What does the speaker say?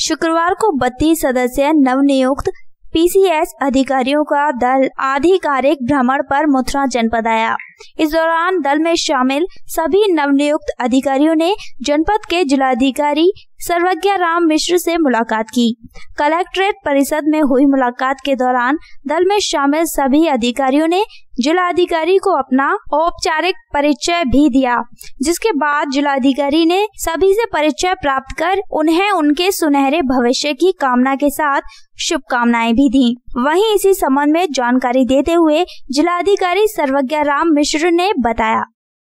शुक्रवार को बत्तीस सदस्य नवनियुक्त पीसीएस अधिकारियों का दल आधिकारिक भ्रमण पर मथुरा जनपद आया। इस दौरान दल में शामिल सभी नवनियुक्त अधिकारियों ने जनपद के जिलाधिकारी सर्वज्ञ राम मिश्र से मुलाकात की। कलेक्ट्रेट परिषद में हुई मुलाकात के दौरान दल में शामिल सभी अधिकारियों ने जिलाधिकारी को अपना औपचारिक परिचय भी दिया, जिसके बाद जिलाधिकारी ने सभी से परिचय प्राप्त कर उन्हें उनके सुनहरे भविष्य की कामना के साथ शुभकामनाएँ भी दी। वहीं इसी संबंध में जानकारी देते हुए जिलाधिकारी सर्वज्ञ राम मिश्र ने बताया।